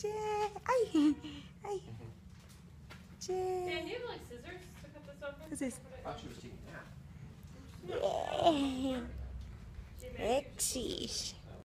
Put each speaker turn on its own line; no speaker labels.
Jay. Ay. Ay. Jay.
Dan, do you have like scissors to cut this open?
What's this?
I thought she was taking a nap.
Yeah. Rexies.